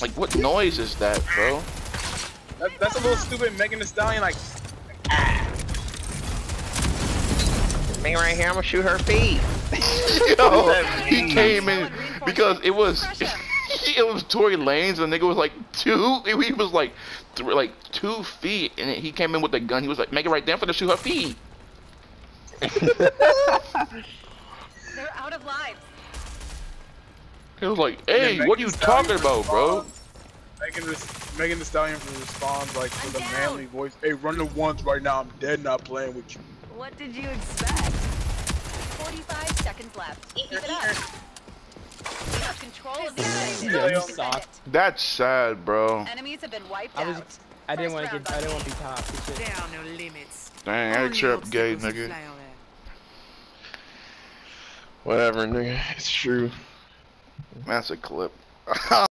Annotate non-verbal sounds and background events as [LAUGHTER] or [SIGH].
Like, what noise is that, bro? That, that's a little stupid Megan Thee Stallion like Me right here, I'm gonna shoot her feet. [LAUGHS] Yo, he came in because it was [LAUGHS] it was Tory Lanez and the nigga was like two. [LAUGHS] He was like th like two feet, and he came in with a gun. He was like, "Make it right there for to shoot her feet." They're out of lives. He was like, "Hey, what are you talking about, bro?" responds- Megan Thee, Megan Thee Stallion responds like with a I'm manly voice. Hey, run the ones right now. I'm dead, not playing with you. What did you expect? 45 seconds left. Keep it up. We have control of the Yeah, you Defend suck. That's sad, bro. Enemies have been wiped I was. out. I didn't want to get. I didn't want to be top. Good shit. There are no limits. Dang, I Only trip gay, nigga. Whatever, nigga. It's true. A clip. [LAUGHS]